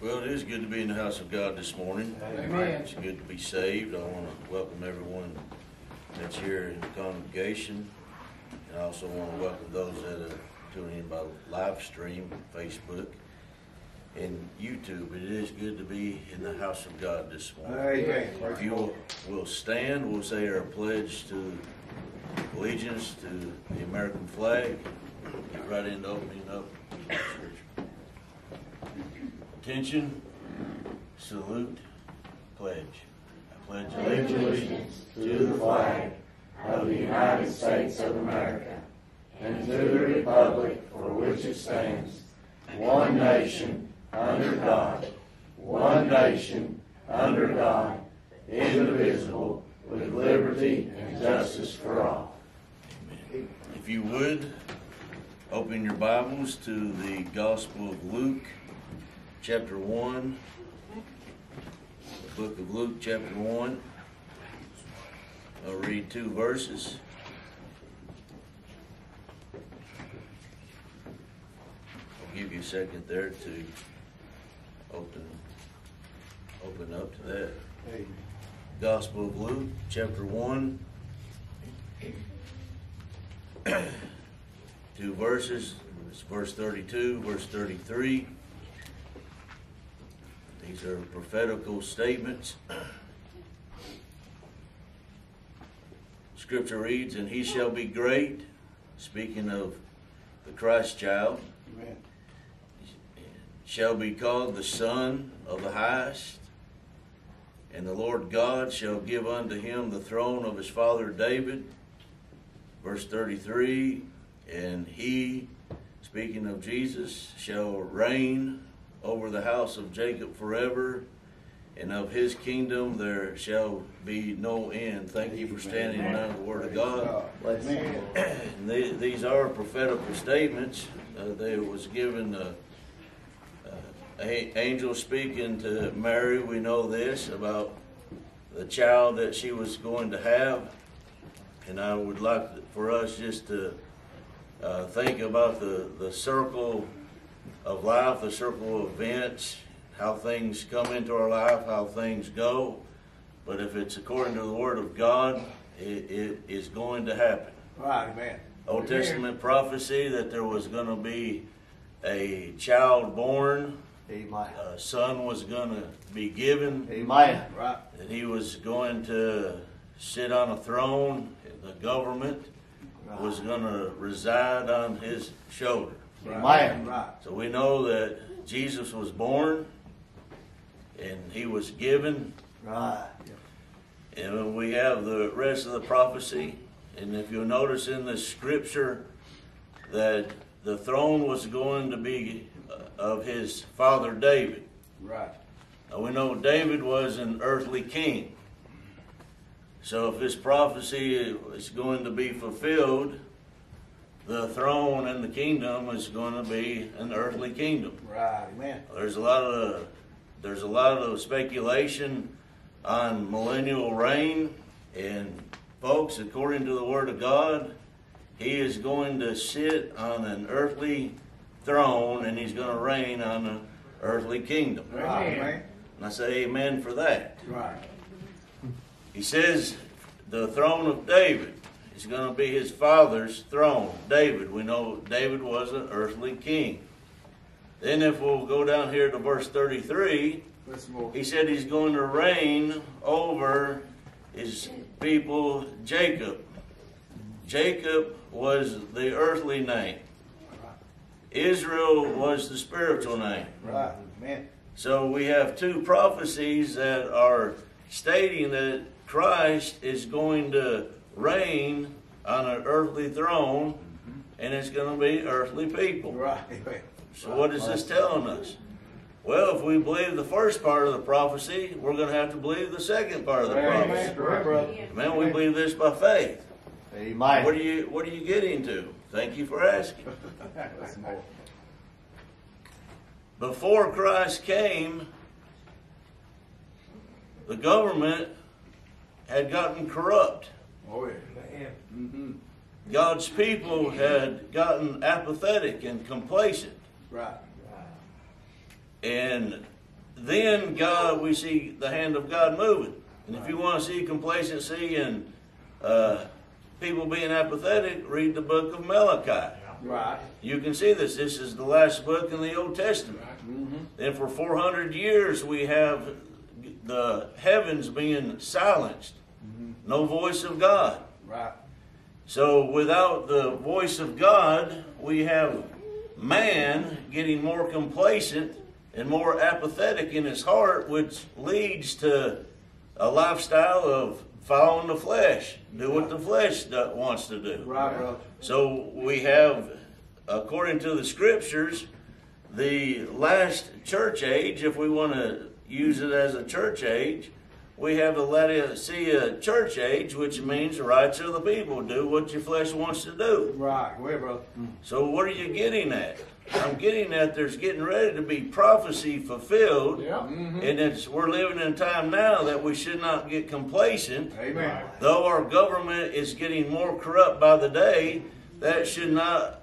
Well, it is good to be in the house of God this morning. Amen. It's good to be saved. I want to welcome everyone that's here in the congregation. And I also want to welcome those that are tuning in by live stream, Facebook, and YouTube. It is good to be in the house of God this morning. Amen. If you will, will stand, we'll say our pledge to allegiance to the American flag. Get right into opening up. Attention, salute, pledge. I pledge allegiance to the flag of the United States of America and to the republic for which it stands, one nation, under God, one nation, under God, indivisible, with liberty and justice for all. If you would, open your Bibles to the Gospel of Luke, chapter 1. The book of Luke, chapter 1. I'll read two verses. I'll give you a second there to open, open up to that. Gospel of Luke, chapter 1. Two verses, it's verse 32, verse 33. These are prophetical statements. Scripture reads, And he shall be great, speaking of the Christ child, Amen. shall be called the Son of the Highest. And the Lord God shall give unto him the throne of his father David. Verse 33 And he, speaking of Jesus, shall reign over the house of Jacob forever, and of his kingdom there shall be no end. Thank you for standing on the word of God. Amen. These are prophetical statements. Uh, They was given, uh, uh, angel speaking to Mary, we know this, about the child that she was going to have. And I would like for us just to uh, think about the, the circle of life, the circle of events, how things come into our life, how things go. But if it's according to the Word of God, it, it is going to happen. Right, amen. Old Testament prophecy that there was going to be a child born, Amen. a son was going to be given, Amen. Right. that he was going to sit on a throne, the government was going to reside on his shoulder. Amen. Right. So we know that Jesus was born and he was given Right. And we have the rest of the prophecy. And if you'll notice in the scripture that the throne was going to be uh, of his father David. Right. Now we know David was an earthly king. So if this prophecy is going to be fulfilled, the throne and the kingdom is going to be an earthly kingdom. Right, amen. There's a lot of there's a lot of speculation on millennial reign, and folks, according to the Word of God, He is going to sit on an earthly throne, and He's going to reign on an earthly kingdom. Right, amen. And I say Amen for that. Right. He says the throne of David is going to be his father's throne. David, we know David was an earthly king. Then, if we'll go down here to verse 33, he said he's going to reign over his people Jacob. Jacob was the earthly name. Israel was the spiritual name. Right, amen. So we have two prophecies that are stating that Christ is going to reign on an earthly throne and it's going to be earthly people. Right, amen. So what is this telling us? Well, if we believe the first part of the prophecy, we're going to have to believe the second part of the prophecy. Amen. Brother. Man, we believe this by faith. What are you What are you getting to? Thank you for asking. Before Christ came, the government had gotten corrupt. Oh, yeah. Mm-hmm. God's people had gotten apathetic and complacent. Right. And then God, we see the hand of God moving. And if you want to see complacency and uh, people being apathetic, read the book of Malachi. Right. You can see this. This is the last book in the Old Testament. And for 400 years, we have the heavens being silenced. No voice of God. Right. So without the voice of God, we have man getting more complacent and more apathetic in his heart, which leads to a lifestyle of following the flesh, do what the flesh wants to do. Right, brother. So we have, according to the scriptures, the last church age, if we want to use it as a church age, we have the Laodicea church age, which means the rights of the people. Do what your flesh wants to do. Right. Go ahead, brother. Mm. So what are you getting at? I'm getting at there's getting ready to be prophecy fulfilled. Yeah. Mm-hmm. And it's we're living in a time now that we should not get complacent. Amen. Though our government is getting more corrupt by the day, that should not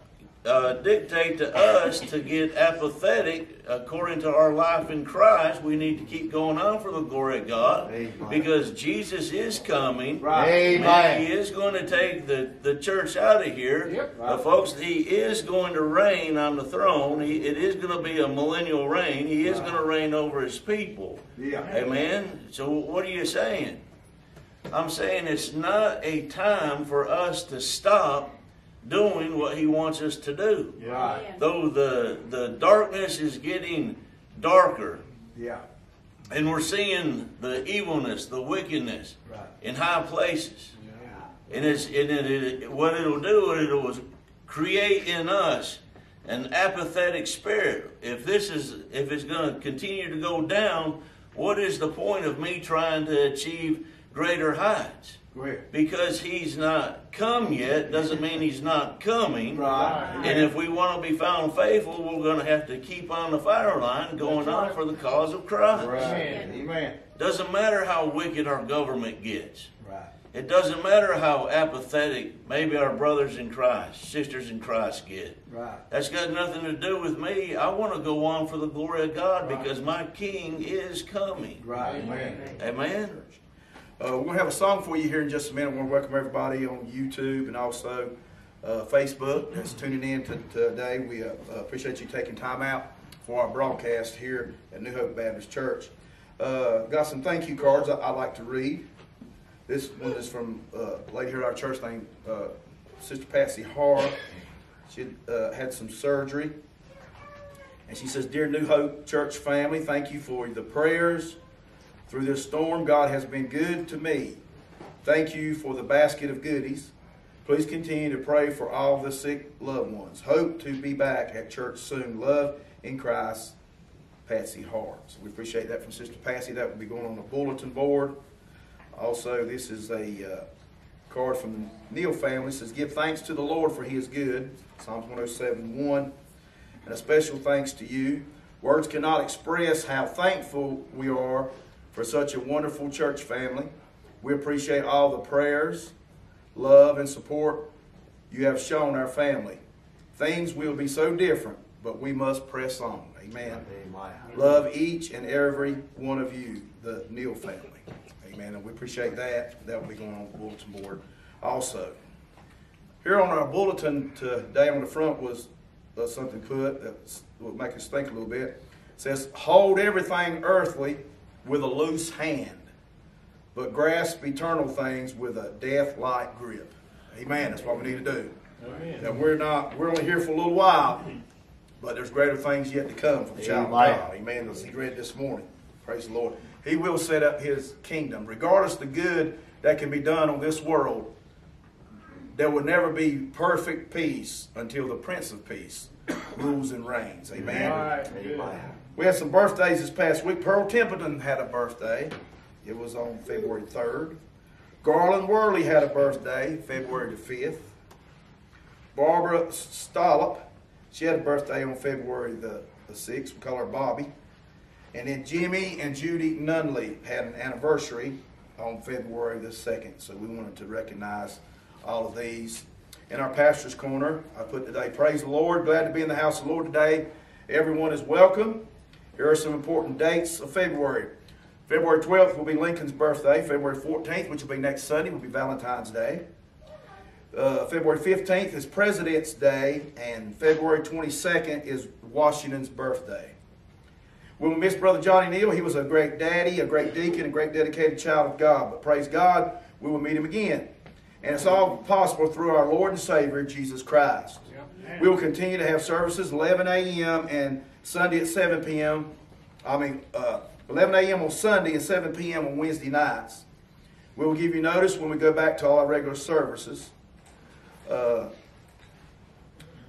uh, dictate to us to get apathetic according to our life in Christ. We need to keep going on for the glory of God Amen. because Jesus is coming. Right. He is going to take the, the church out of here. Yep. But folks, he is going to reign on the throne. He, it is going to be a millennial reign. He is going to reign over his people. Yeah. Amen. So what are you saying? I'm saying it's not a time for us to stop doing what he wants us to do. Right. Though the the darkness is getting darker Yeah. and we're seeing the evilness, the wickedness Right. in high places. And it's and it, it, what it'll do, it'll create in us an apathetic spirit. If this is if it's going to continue to go down, what is the point of me trying to achieve greater heights? Go. Because he's not come yet doesn't mean he's not coming. Right. And if we want to be found faithful, we're going to have to keep on the fire line going on for the cause of Christ. Right. Amen. Amen. Doesn't matter how wicked our government gets. Right. It doesn't matter how apathetic maybe our brothers in Christ, sisters in Christ get. Right. That's got nothing to do with me. I want to go on for the glory of God Right. because my King is coming. Right. Amen. Amen. Uh, we're going to have a song for you here in just a minute. I want to welcome everybody on YouTube and also uh, Facebook that's tuning in to, today. We uh, uh, appreciate you taking time out for our broadcast here at New Hope Baptist Church. Uh, got some thank you cards I, I like to read. This one is from a lady here at our church named Sister Patsy Harr. She had some surgery. And she says, Dear New Hope Church family, thank you for the prayers. Through this storm, God has been good to me. Thank you for the basket of goodies. Please continue to pray for all the sick loved ones. Hope to be back at church soon. Love in Christ, Patsy Hart. So we appreciate that from Sister Patsy. That will be going on the bulletin board. Also, this is a uh, card from the family. It says, Give thanks to the Lord for he is good. Psalms 107 1. And a special thanks to you. Words cannot express how thankful we are for such a wonderful church family. We appreciate all the prayers, love, and support you have shown our family. Things will be so different, but we must press on. Amen. Love each and every one of you, the Neal family. Amen. And we appreciate that. That will be going on the bulletin board also. Here on our bulletin today on the front was uh, something put that will make us think a little bit. It says, Hold everything earthly with a loose hand, but grasp eternal things with a death like grip. Amen. That's what we need to do. Amen. That we're not, we're only here for a little while, but there's greater things yet to come for the child of Amen. God. Amen. As he read this morning. Praise the Lord. He will set up his kingdom. Regardless the good that can be done on this world, there will never be perfect peace until the Prince of Peace rules and reigns. Amen. All right. We had some birthdays this past week. Pearl Templeton had a birthday. It was on February 3rd. Garland Worley had a birthday, February the 5th. Barbara Stollop, she had a birthday on February the, the 6th. We call her Bobby. And then Jimmy and Judy Nunley had an anniversary on February the 2nd. So we wanted to recognize all of these. In our pastor's corner, I put today, praise the Lord. Glad to be in the house of the Lord today. Everyone is welcome. Here are some important dates of February. February 12th will be Lincoln's birthday. February 14th, which will be next Sunday, will be Valentine's Day. Uh, February 15th is President's Day, and February 22nd is Washington's birthday. We will miss Brother Johnny Neal. He was a great daddy, a great deacon, a great dedicated child of God. But praise God, we will meet him again. And it's all possible through our Lord and Savior, Jesus Christ. We will continue to have services 11 a.m. and Sunday at 7 p.m. I mean, uh, 11 a.m. on Sunday and 7 p.m. on Wednesday nights. We will give you notice when we go back to all our regular services. Uh,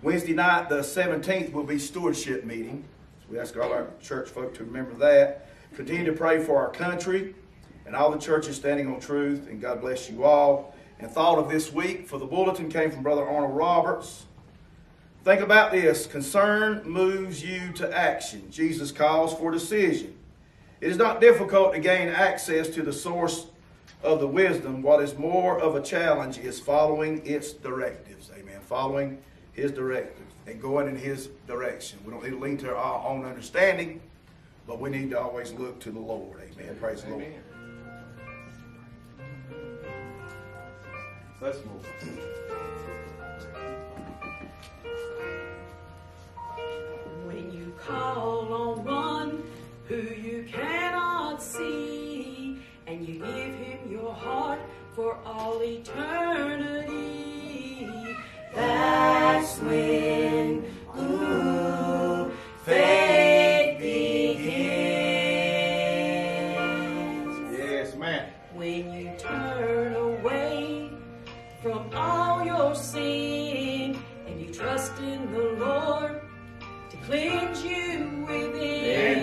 Wednesday night, the 17th, will be stewardship meeting. So we ask all our church folk to remember that. Continue to pray for our country and all the churches standing on truth, and God bless you all. And thought of this week for the bulletin came from Brother Arnold Roberts. Think about this concern moves you to action. Jesus calls for decision. It is not difficult to gain access to the source of the wisdom. What is more of a challenge is following its directives. Amen. Following his directives and going in his direction. We don't need to lean to our own understanding, but we need to always look to the Lord. Amen. Praise the Lord. Let's move. Call on one who you cannot see, and you give him your heart for all eternity, that's when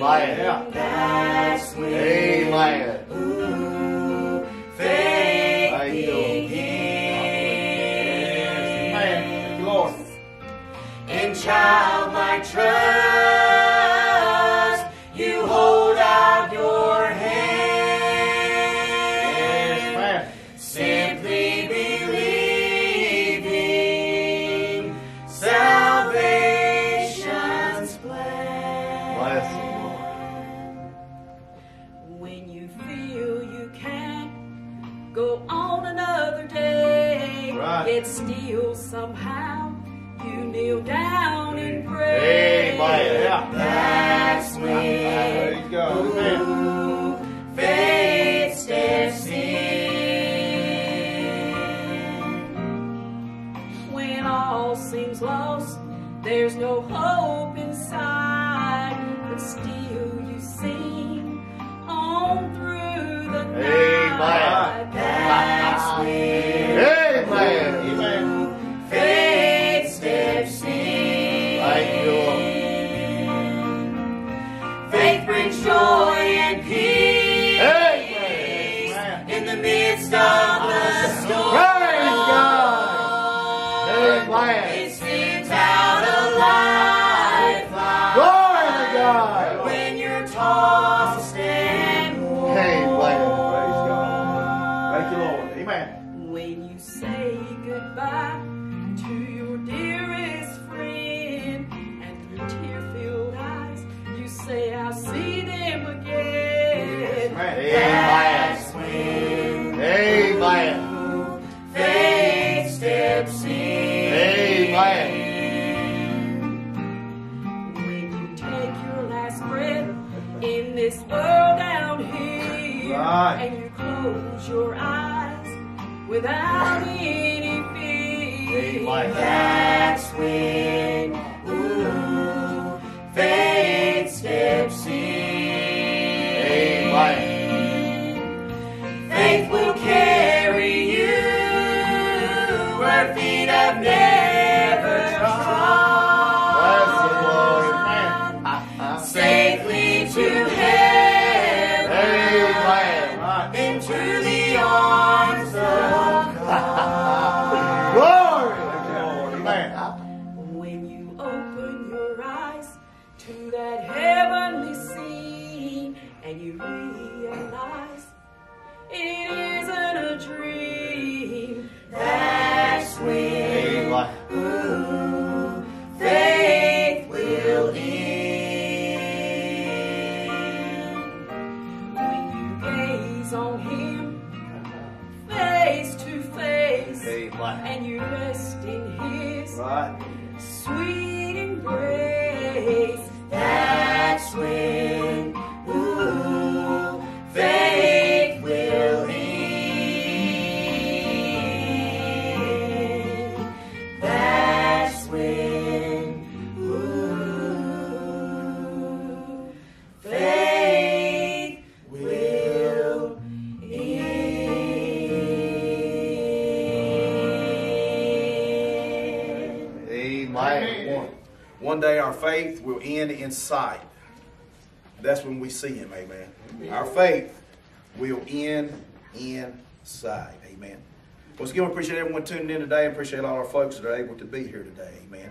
within. Amen. That's when Amen. ooh, faith Thank you. begins. Man. Thank you, Lord. In childlike trust, all seems lost, there's no hope inside, but still you sing on through the night. Amen. One day our faith will end in sight. That's when we see him, amen. Our faith will end in sight, amen. Once again, we appreciate everyone tuning in today and appreciate all our folks that are able to be here today, amen.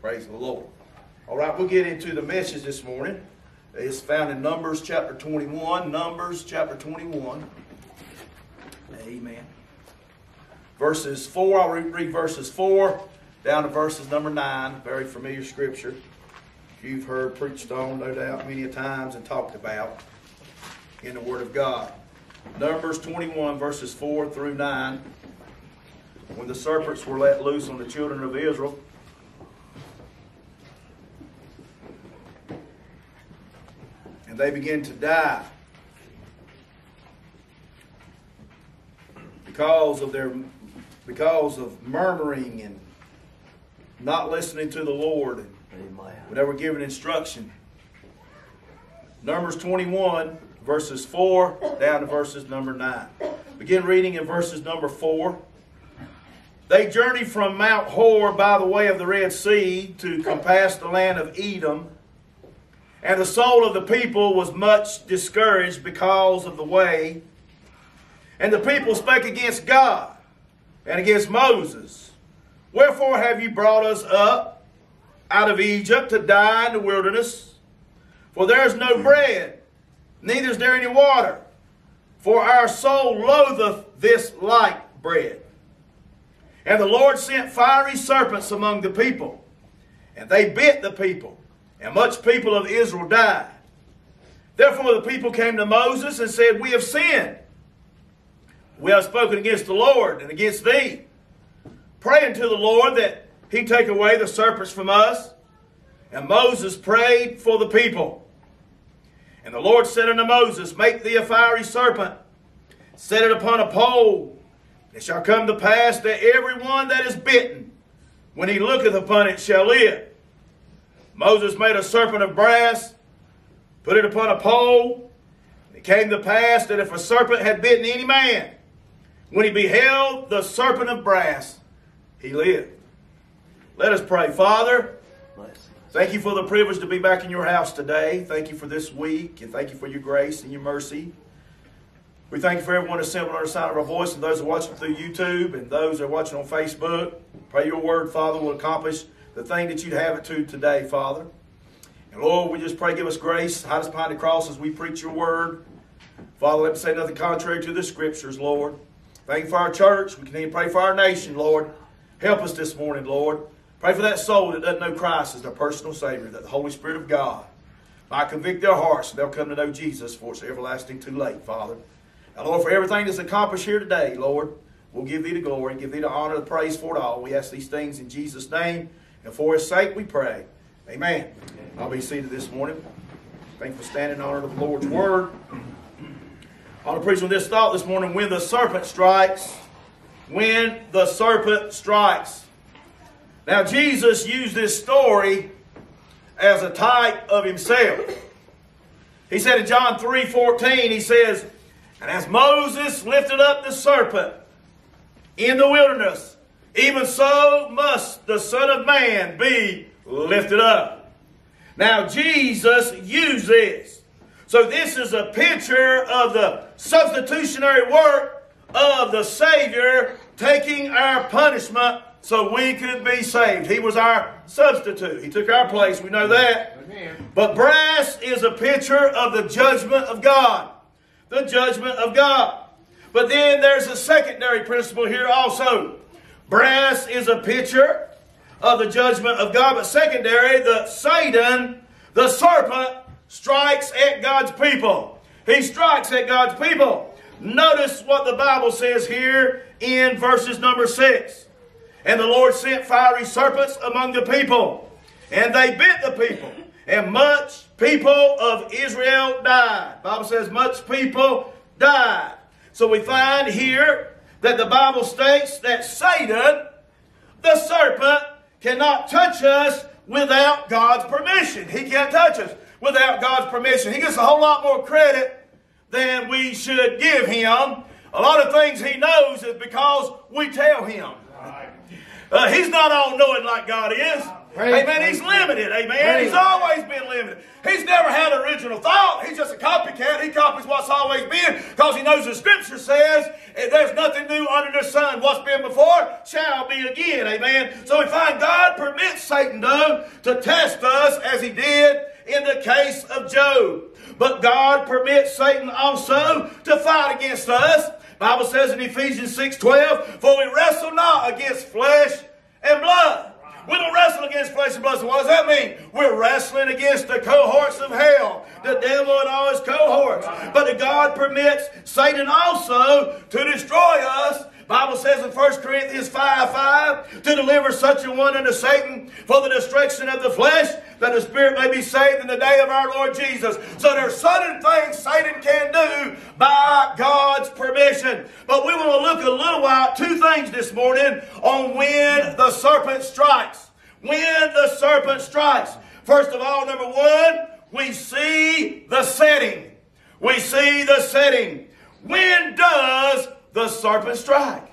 Praise the Lord. All right, we'll get into the message this morning. It's found in Numbers chapter 21. Numbers chapter 21. Amen. Verses 4, I'll read verses 4 down to verses number 9. Very familiar scripture. You've heard preached on, no doubt, many a times and talked about in the Word of God. Numbers 21, verses 4 through 9. When the serpents were let loose on the children of Israel, and they began to die because of their because of murmuring and not listening to the Lord and when they were given instruction. Numbers 21, verses 4 down to verses number 9. Begin reading in verses number 4. They journeyed from Mount Hor by the way of the Red Sea to compass the land of Edom. And the soul of the people was much discouraged because of the way. And the people spake against God and against Moses. Wherefore have you brought us up out of Egypt to die in the wilderness? For there is no hmm. bread, neither is there any water. For our soul loatheth this light bread. And the Lord sent fiery serpents among the people, and they bit the people, and much people of Israel died. Therefore the people came to Moses and said, We have sinned. We have spoken against the Lord and against thee. Pray to the Lord that he take away the serpents from us. And Moses prayed for the people. And the Lord said unto Moses, Make thee a fiery serpent, set it upon a pole. It shall come to pass that every one that is bitten, when he looketh upon it, shall live. Moses made a serpent of brass, put it upon a pole. It came to pass that if a serpent had bitten any man, when he beheld the serpent of brass, he lived. Let us pray. Father, thank you for the privilege to be back in your house today. Thank you for this week, and thank you for your grace and your mercy. We thank you for everyone assembled under the sound of our voice and those who are watching through YouTube and those who are watching on Facebook. Pray your word, Father, will accomplish the thing that you'd have it to today, Father. And Lord, we just pray, give us grace, hide us behind the cross as we preach your word. Father, let me say nothing contrary to the scriptures, Lord. Thank you for our church. We continue to pray for our nation, Lord. Help us this morning, Lord. Pray for that soul that doesn't know Christ as their personal Savior, that the Holy Spirit of God might convict their hearts and they'll come to know Jesus for it's everlasting too late, Father. And Lord, for everything that's accomplished here today, Lord, we'll give thee the glory, give thee the honor, the praise for it all. We ask these things in Jesus' name, and for his sake we pray. Amen. I'll be seated this morning. Thank you for standing in honor of the Lord's word. I want to preach on this thought this morning when the serpent strikes. When the serpent strikes. Now, Jesus used this story as a type of himself. He said in John 3 14, he says, And as Moses lifted up the serpent in the wilderness, even so must the Son of Man be lifted up. Now, Jesus used this. So, this is a picture of the substitutionary work of the Savior taking our punishment so we could be saved. He was our substitute. He took our place. We know that. Amen. But brass is a picture of the judgment of God. The judgment of God. But then there's a secondary principle here also. Brass is a picture of the judgment of God, but secondary, the Satan, the serpent, strikes at God's people. He strikes at God's people. Notice what the Bible says here in verses number 6. And the Lord sent fiery serpents among the people, And they bit the people, and much people of Israel died. Bible says much people died. So we find here that the Bible states that Satan, the serpent, cannot touch us without God's permission. He can't touch us without God's permission. He gets a whole lot more credit than we should give him. A lot of things he knows is because we tell him. Uh, he's not all knowing like God is. Praise amen. He's limited. Amen. Praise He's always been limited. He's never had original thought. He's just a copycat. He copies what's always been because he knows the scripture says there's nothing new under the sun. What's been before shall be again. Amen. So we find God permits Satan, though, to test us as he did in the case of Job. But God permits Satan also to fight against us. Bible says in Ephesians 6:12, for we wrestle not against flesh and blood. We don't wrestle against flesh and blood. So what does that mean? We're wrestling against the cohorts of hell, the devil and all his cohorts. But God permits Satan also to destroy us. Bible says in 1 Corinthians 5 5 to deliver such a one unto Satan for the destruction of the flesh, that the spirit may be saved in the day of our Lord Jesus. So there's certain things Satan can do by God's permission. But we want to look a little while two things this morning on when the serpent strikes. When the serpent strikes. First of all, number one, we see the setting. We see the setting. When does the serpent strike?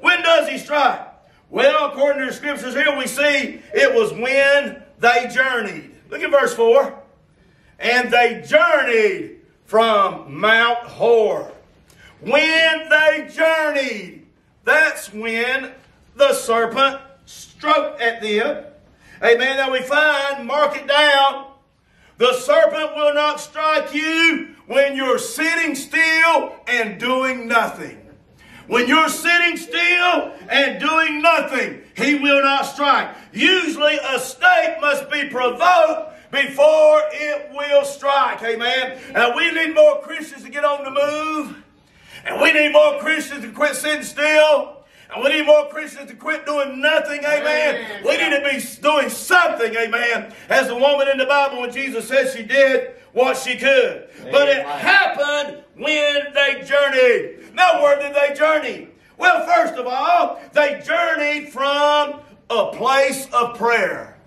When does he strike? Well, according to the scriptures here, we see it was when they journeyed. Look at verse 4. And they journeyed from Mount Hor. When they journeyed, that's when the serpent struck at them. Amen. Now we find, mark it down, the serpent will not strike you when you're sitting still and doing nothing. When you're sitting still and doing nothing, he will not strike. Usually a snake must be provoked before it will strike. Amen. And we need more Christians to get on the move. And we need more Christians to quit sitting still. And we need more Christians to quit doing nothing, amen. Amen. We need to be doing something, amen. As the woman in the Bible when Jesus said she did what she could. But it happened when they journeyed. Now, where did they journey? Well, first of all, they journeyed from a place of prayer.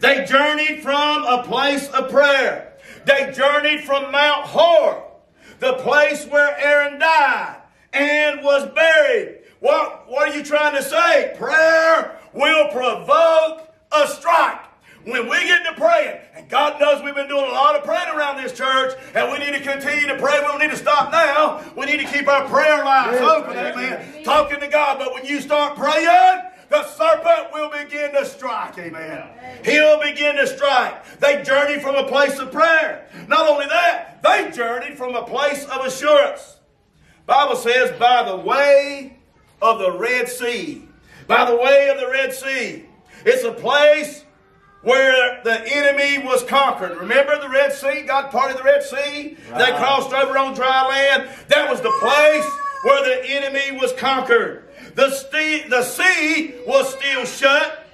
They journeyed from a place of prayer. They journeyed from Mount Hor, the place where Aaron died and was buried. What, what are you trying to say? Prayer will provoke a strike. When we get to praying, and God knows we've been doing a lot of praying around this church, and we need to continue to pray. We don't need to stop now. We need to keep our prayer lives open, amen. Talking to God. But when you start praying, the serpent will begin to strike, amen. He'll begin to strike. They journeyed from a place of prayer. Not only that, they journeyed from a place of assurance. Bible says, by the way of the Red Sea. By the way of the Red Sea. It's a place where the enemy was conquered. Remember the Red Sea? God parted the Red Sea. They crossed over on dry land. That was the place where the enemy was conquered. The, ste- the sea was still shut.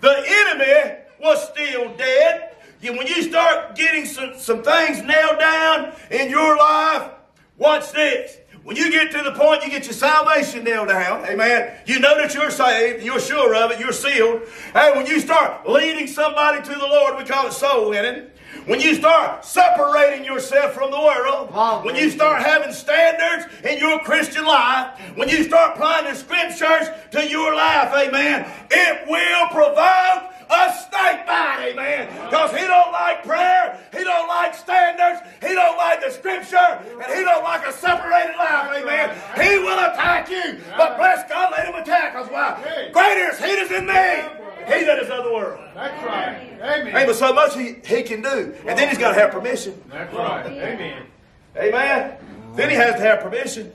The enemy was still dead. When you start getting some, some things nailed down in your life, watch this. When you get to the point you get your salvation nailed down, amen, you know that you're saved, you're sure of it, you're sealed. And when you start leading somebody to the Lord, we call it soul winning. When you start separating yourself from the world, when you start having standards in your Christian life, when you start applying the scriptures to your life, amen, it will provoke a snake bite, amen. Because he don't like prayer, he don't like standards, he don't like the scripture, and he don't like a separated life, amen. He will attack you, but bless God, let him attack us. Why? Greater is he that's in me, he that is of the world. That's right. Amen. Amen. so much he, he can do, and then he's got to have permission. That's right. Amen. Amen. Then he has to have permission.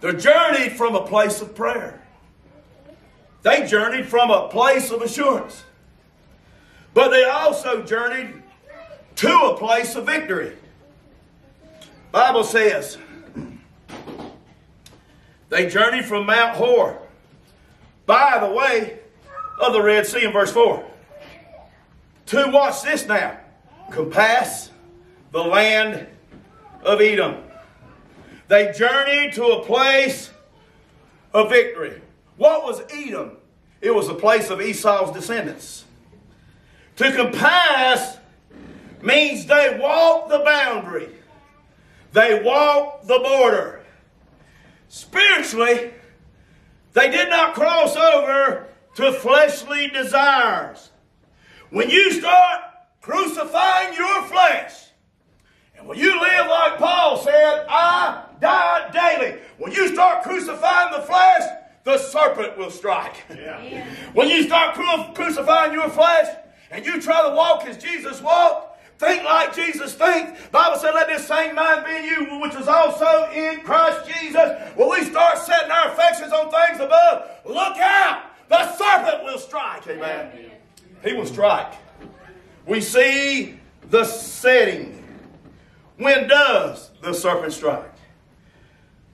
They journeyed from a place of prayer. They journeyed from a place of assurance. But they also journeyed to a place of victory. Bible says they journeyed from Mount Hor by the way of the Red Sea in verse 4. to watch this now compass the land of Edom. They journeyed to a place of victory. What was Edom? It was the place of Esau's descendants. To compass means they walked the boundary, they walked the border. Spiritually, they did not cross over to fleshly desires. When you start crucifying your flesh, and when you live like Paul said, I die daily. When you start crucifying the flesh, the serpent will strike. Yeah. When you start crucifying your flesh and you try to walk as Jesus walked, think like Jesus thinks. Bible said, let this same mind be in you, which was also in Christ Jesus. When we start setting our affections on things above, look out. The serpent will strike. Amen. He will strike. We see the setting. When does the serpent strike?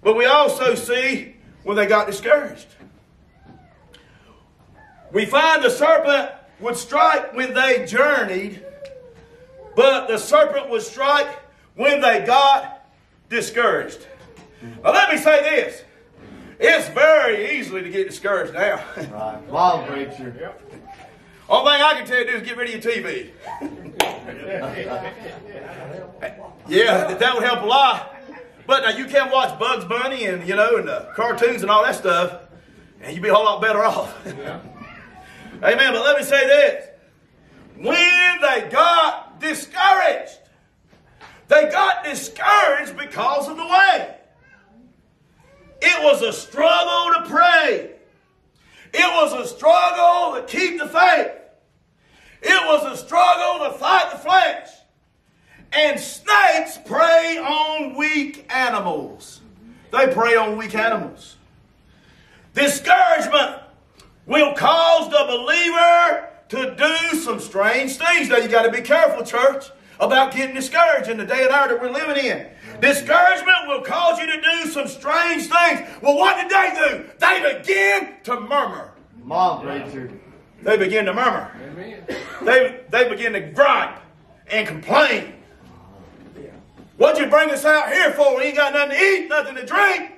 But we also see when they got discouraged. We find the serpent would strike when they journeyed, but the serpent would strike when they got discouraged. Now, let me say this it's very easily to get discouraged now. Right. On, preacher. Only thing I can tell you to do is get rid of your TV. Yeah, that would help a lot. But now you can watch Bugs Bunny and you know and the cartoons and all that stuff, and you'd be a whole lot better off. Amen. But let me say this: when they got discouraged, they got discouraged because of the way. It was a struggle to pray. It was a struggle to keep the faith. It was a struggle to fight the flesh. And snakes prey on weak animals. They prey on weak animals. Discouragement will cause the believer to do some strange things. Now you got to be careful, church, about getting discouraged in the day and hour that we're living in. Discouragement will cause you to do some strange things. Well, what did they do? They begin to murmur. Come on, preacher. They begin to murmur. Amen. They, they begin to gripe and complain. What'd you bring us out here for? We ain't got nothing to eat, nothing to drink.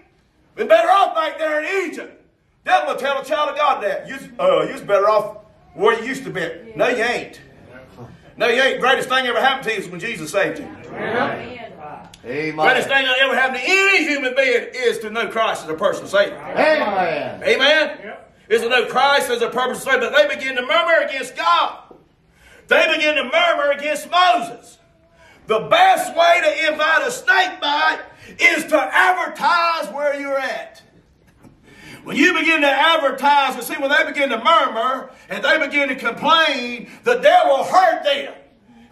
Been better off back there in Egypt. Devil will tell a child of God that. You, uh, you's better off where you used to be. No, you ain't. No, you ain't. Greatest thing ever happened to you is when Jesus saved you. Amen. Greatest thing that ever happened to any human being is to know Christ as a personal Savior. Amen. Amen? Yep. Is to know Christ as a personal Savior. But they begin to murmur against God. They begin to murmur against Moses. The best way to invite a snake bite is to advertise where you're at. When you begin to advertise and see when they begin to murmur and they begin to complain, the devil heard them.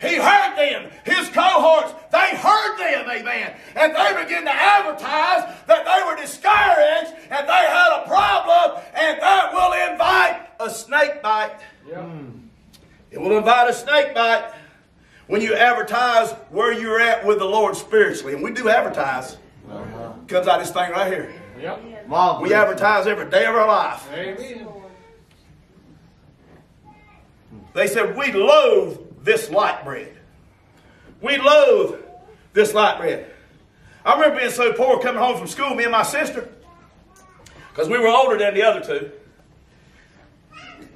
He heard them. His cohorts, they heard them, amen. And they begin to advertise that they were discouraged and they had a problem, and that will invite a snake bite. It will invite a snake bite when you advertise where you're at with the Lord spiritually. And we do advertise. Uh-huh. Comes out this thing right here. Yep. Come We advertise every day of our life. Amen. They said, We loathe this light bread. We loathe this light bread. I remember being so poor coming home from school, me and my sister, because we were older than the other two.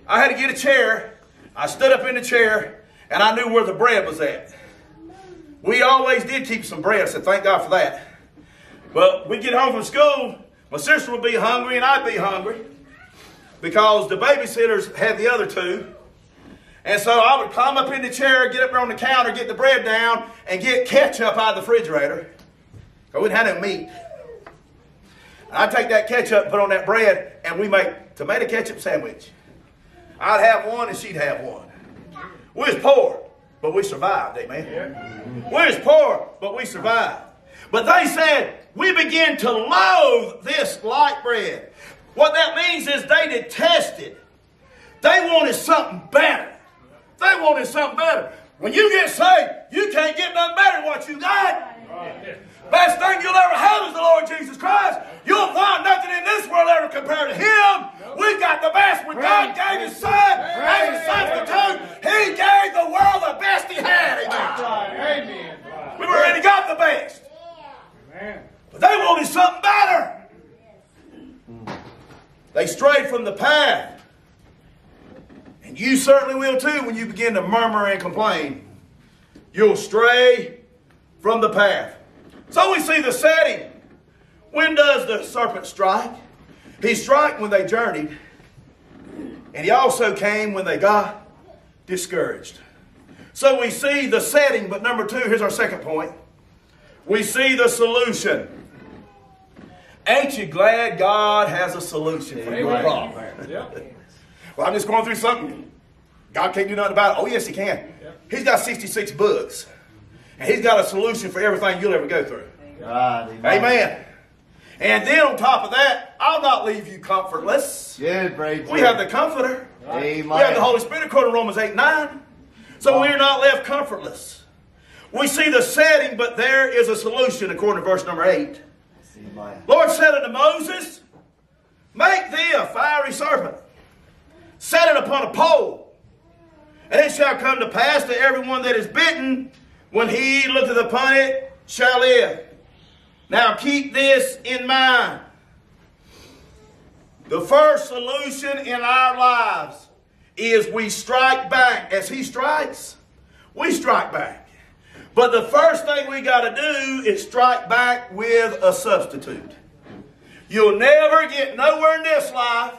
I had to get a chair. I stood up in the chair, and I knew where the bread was at. We always did keep some bread, so thank God for that. But we'd get home from school, my sister would be hungry, and I'd be hungry because the babysitters had the other two. And so I would climb up in the chair, get up on the counter, get the bread down, and get ketchup out of the refrigerator. I wouldn't have no meat. I'd take that ketchup, put on that bread, and we make tomato ketchup sandwich. I'd have one, and she'd have one. We was poor, but we survived, amen. We was poor, but we survived. But they said, we begin to loathe this light bread. What that means is they detested. They wanted something better. They wanted something better. When you get saved, you can't get nothing better than what you got. Best thing you'll ever have is the Lord Jesus Christ. You'll find nothing in this world ever compared to Him. We've got the best when God gave His Son as a substitute. He gave the world the best He had. Amen. Amen. We've already got the best. Amen. But they wanted something better. They strayed from the path. And you certainly will too when you begin to murmur and complain. You'll stray from the path. So we see the setting. When does the serpent strike? He struck when they journeyed, and he also came when they got discouraged. So we see the setting, but number two, here's our second point. We see the solution. Ain't you glad God has a solution for your problem? Well, I'm just going through something. God can't do nothing about it. Oh, yes, He can. He's got 66 books, and He's got a solution for everything you'll ever go through. Right. Amen. And then on top of that, I'll not leave you comfortless. Good, brave. We have the Comforter. Amen. We have the Holy Spirit according to Romans 8 9. So we're not left comfortless. We see the setting, but there is a solution according to verse number 8. Amen. Lord said unto Moses, Make thee a fiery serpent, set it upon a pole, and it shall come to pass that everyone that is bitten, when he looketh upon it, shall live. Now keep this in mind. The first solution in our lives is we strike back. As he strikes, we strike back. But the first thing we got to do is strike back with a substitute. You'll never get nowhere in this life.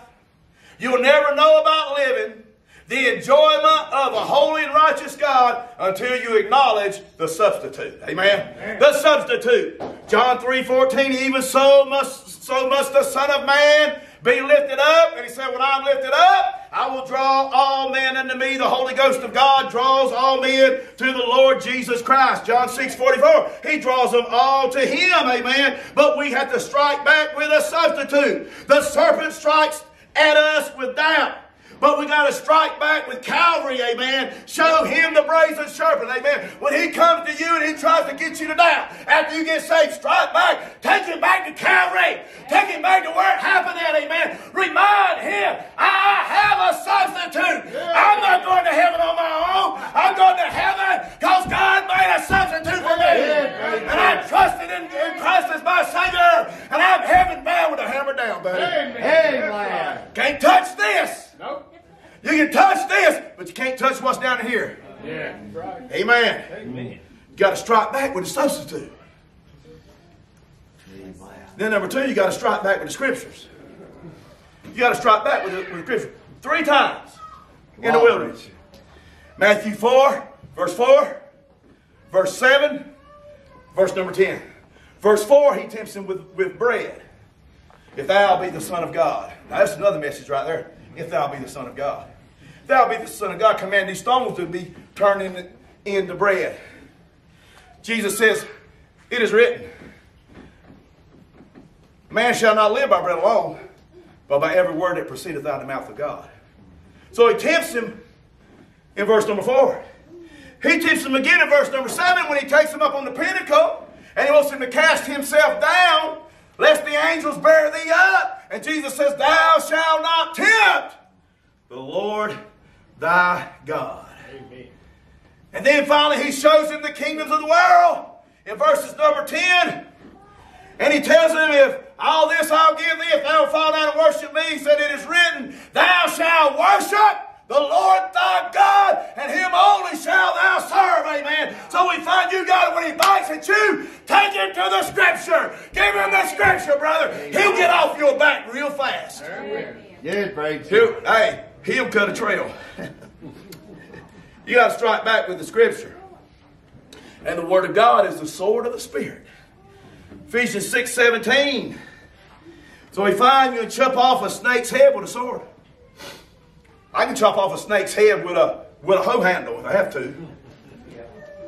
You'll never know about living the enjoyment of a holy and righteous God until you acknowledge the substitute. Amen. The substitute. John 3 14, even so must so must the Son of Man be lifted up. And he said, When I'm lifted up, I will draw all men unto me. The Holy Ghost of God draws all men to the Lord Jesus Christ. John 6 44. He draws them all to him. Amen. But we have to strike back with a substitute. The serpent strikes at us with doubt. But we got to strike back with Calvary, amen. Show him the brazen serpent, amen. When he comes to you and he tries to get you to doubt, after you get saved, strike back. Take him back to Calvary. Take him back to where it happened at, amen. Remind him, I have a substitute. I'm not going to heaven on my own. I'm going to heaven because God made a substitute for me. And I trusted in, in Christ as my Savior. And I'm heaven bound with a hammer down, buddy. Amen. Can't touch this. Nope. You can touch this, but you can't touch what's down here. Yeah. Right. Amen. Amen. You got to strike back with a substitute. Then number two, you got to strike back with the scriptures. You got to strike back with the, with the scripture three times in the wilderness. Matthew 4, verse 4, verse 7, verse number 10. Verse 4, he tempts him with, with bread. If thou be the Son of God. Now that's another message right there. If thou be the Son of God. If thou be the Son of God, command these stones to be turned into, into bread. Jesus says, It is written, Man shall not live by bread alone, but by every word that proceedeth out of the mouth of God. So he tempts him in verse number four. He tempts him again in verse number seven when he takes him up on the pinnacle and he wants him to cast himself down, lest the angels bear thee up. And Jesus says, Thou shalt not tempt the Lord thy God. Amen. And then finally he shows him the kingdoms of the world in verses number 10. And he tells him, If all this I'll give thee, if thou fall down and worship me, he said, It is written, Thou shalt worship the Lord thy God, and him only shall thou serve. Amen. So we find you got it when he bites at you, take him to the scripture. Give him the scripture, brother. He'll get off your back real fast. Yeah, brave. He'll, hey, he'll cut a trail. you got to strike back with the scripture. And the word of God is the sword of the Spirit. Ephesians 6 17. So we find you and chop off a snake's head with a sword. I can chop off a snake's head with a with a hoe handle if I have to.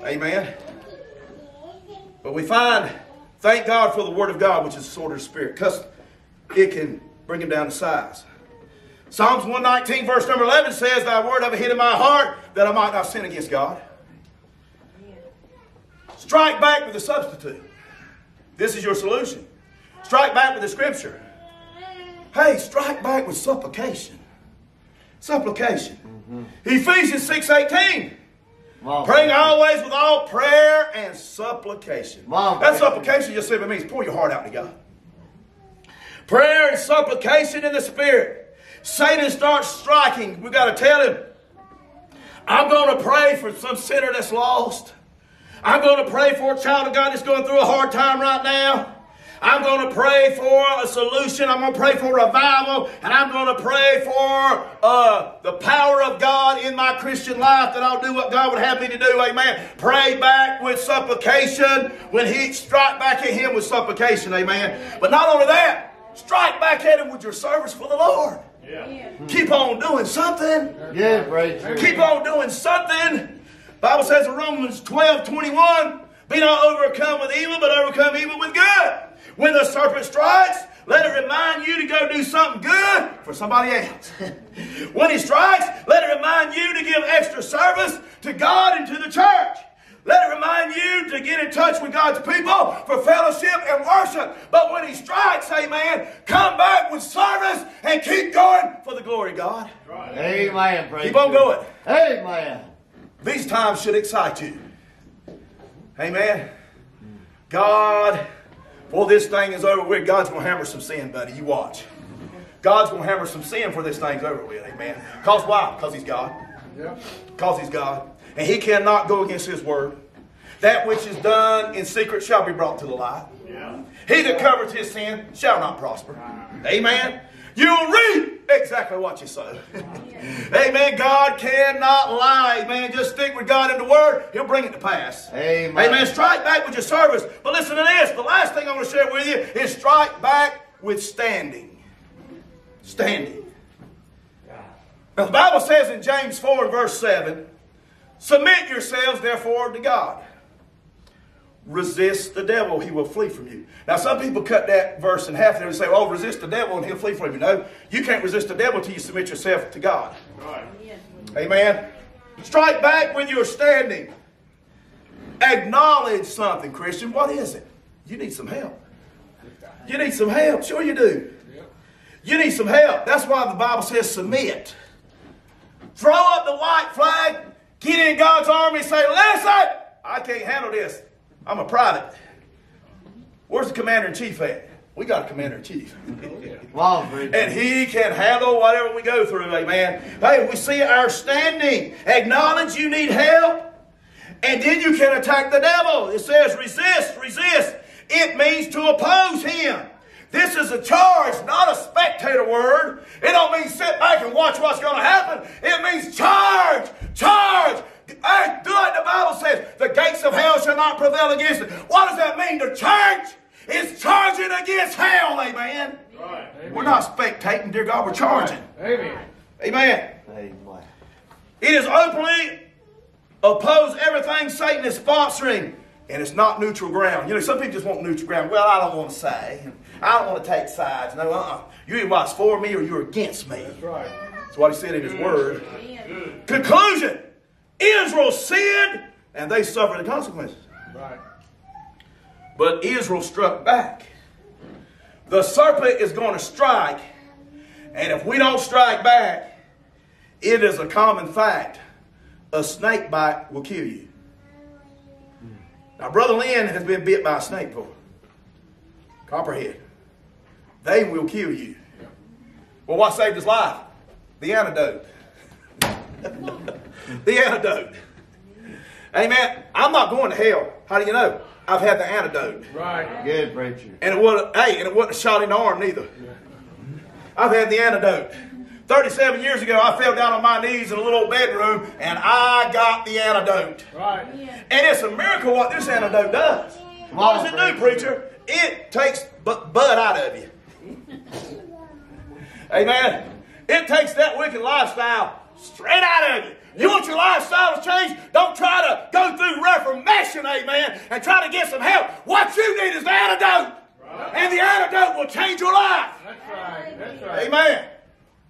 Amen. But we find, thank God for the word of God, which is the sword of the Spirit, because it can bring him down to size. Psalms 119, verse number 11 says, Thy word have I hid in my heart that I might not sin against God. Strike back with the substitute. This is your solution. Strike back with the scripture. Hey, strike back with supplication. Supplication. Ephesians 6 18. Wow. Praying always with all prayer and supplication. Wow. That supplication just simply means pour your heart out to God. Prayer and supplication in the Spirit. Satan starts striking. We got to tell him, I'm going to pray for some sinner that's lost. I'm going to pray for a child of God that's going through a hard time right now. I'm going to pray for a solution. I'm going to pray for revival. And I'm going to pray for uh, the power of God in my Christian life that I'll do what God would have me to do. Amen. Pray back with supplication when He strike back at Him with supplication. Amen. But not only that, strike back at Him with your service for the Lord. Yeah. Keep on doing something. Yeah, preacher. Keep on doing something. Bible says in Romans 12, 21, be not overcome with evil, but overcome evil with good. When the serpent strikes, let it remind you to go do something good for somebody else. when he strikes, let it remind you to give extra service to God and to the church. Let it remind you to get in touch with God's people for fellowship and worship. But when he strikes, amen, come back with service and keep going for the glory of God. Amen. Keep on going. Amen. These times should excite you. Amen. God, before this thing is over with, God's going to hammer some sin, buddy. You watch. God's going to hammer some sin before this thing's over with. Amen. Because why? Because He's God. Yeah. Because He's God. And He cannot go against His word. That which is done in secret shall be brought to the light. Yeah. He that covers his sin shall not prosper. Amen. You'll reap exactly what you sow. Amen. God cannot lie. Amen. Just stick with God in the Word. He'll bring it to pass. Amen. Amen. Strike back with your service. But listen to this. The last thing I want to share with you is strike back with standing. Standing. Now the Bible says in James 4 and verse 7, Submit yourselves therefore to God. Resist the devil, he will flee from you. Now, some people cut that verse in half and say, Oh, resist the devil and he'll flee from you. No, you can't resist the devil until you submit yourself to God. Right. Amen. Strike back when you're standing. Acknowledge something, Christian. What is it? You need some help. You need some help. Sure, you do. You need some help. That's why the Bible says submit. Throw up the white flag, get in God's army, and say, Listen, I can't handle this. I'm a private. Where's the commander in chief at? We got a commander in chief. Preacher. And he can handle whatever we go through, amen. Hey, we see our standing. Acknowledge you need help. And then you can attack the devil. It says resist, resist. It means to oppose him. This is a charge, not a spectator word. It don't mean sit back and watch what's going to happen. It means charge, charge. Hey, do like the Bible says, the gates of hell shall not prevail against it. What does that mean? The church is charging against hell, amen. Right. We're not spectating, dear God, we're charging. Amen. Amen. Amen. It is openly oppose everything Satan is sponsoring, and it's not neutral ground. You know, some people just want neutral ground. Well, I don't want to say. I don't want to take sides. No, uh-uh. You either watch for me or you're against me. That's right. That's what he said in his word. Conclusion. Israel sinned, and they suffered the consequences. Right. But Israel struck back. The serpent is going to strike, and if we don't strike back, it is a common fact. A snake bite will kill you. Now, Brother Lynn has been bit by a snake before. Copperhead. They will kill you. Well, what saved his life? The antidote. the antidote. Amen. I'm not going to hell. How do you know? I've had the antidote. Right. Good preacher. And it wasn't, hey, and it wasn't a shot in the arm neither. I've had the antidote. 37 years ago, I fell down on my knees in a little bedroom and I got the antidote. Right. And it's a miracle what this antidote does. What does it do, preacher? It takes bu- bud out of you. Amen. It takes that wicked lifestyle straight out of you. You want your lifestyle to change? Don't try to go through reformation, amen, and try to get some help. What you need is the antidote. And the antidote will change your life. That's right. That's right. Amen.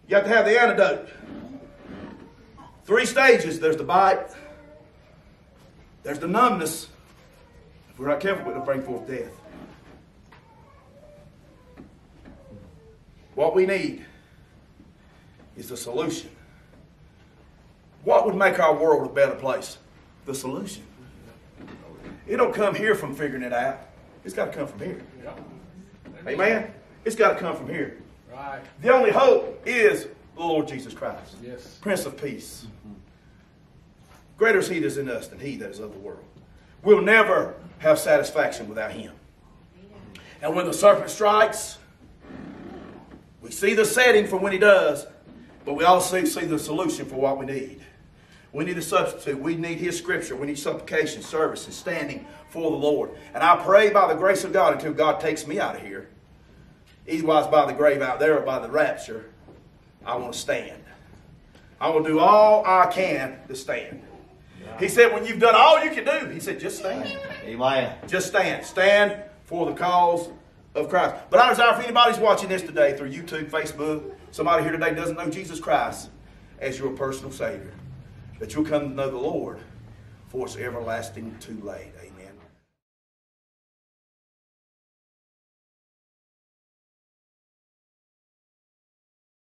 You have to have the antidote. Three stages. There's the bite. There's the numbness. If we're not careful, it'll bring forth death. What we need is the solution. Would make our world a better place? The solution. It don't come here from figuring it out. It's got to come from here. Amen. It's got to come from here. Right. The only hope is the Lord Jesus Christ, Yes. Prince of Peace. Greater is he that is in us than he that is of the world. We'll never have satisfaction without him. And when the serpent strikes, we see the setting for when he does, but we also see the solution for what we need. We need a substitute. We need his scripture. We need supplication, service, and standing for the Lord. And I pray by the grace of God until God takes me out of here, eitherwise by the grave out there or by the rapture, I want to stand. I will do all I can to stand. He said, when you've done all you can do, he said, just stand. Amen. Just stand. Stand for the cause of Christ. But I desire if anybody's watching this today through YouTube, Facebook, somebody here today doesn't know Jesus Christ as your personal Savior, that you'll come to know the Lord for it's everlasting too late.